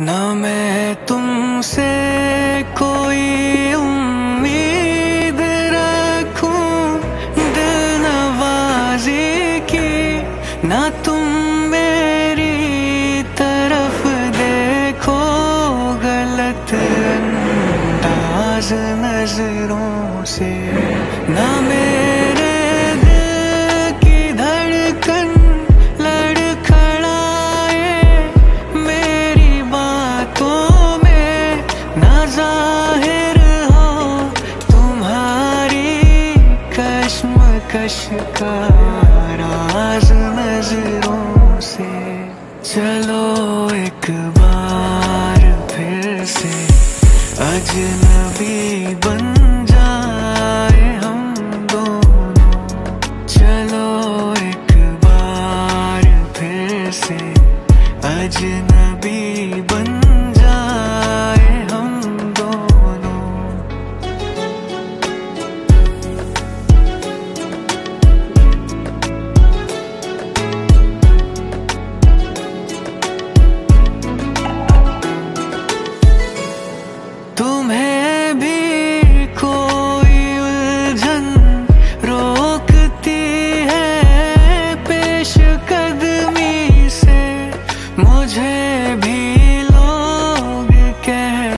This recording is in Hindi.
ना मैं तुमसे कोई उम्मीद रखूँ, दिल नवाजी की, ना तुम मेरी तरफ़ देखो गलत अंदाज नज़रों से, ना मेरे दिलकश का राज नज़रों से। चलो एक बार फिर से। अजनबी बन जाए हम दोनों। चलो एक बार फिर से। अजनबी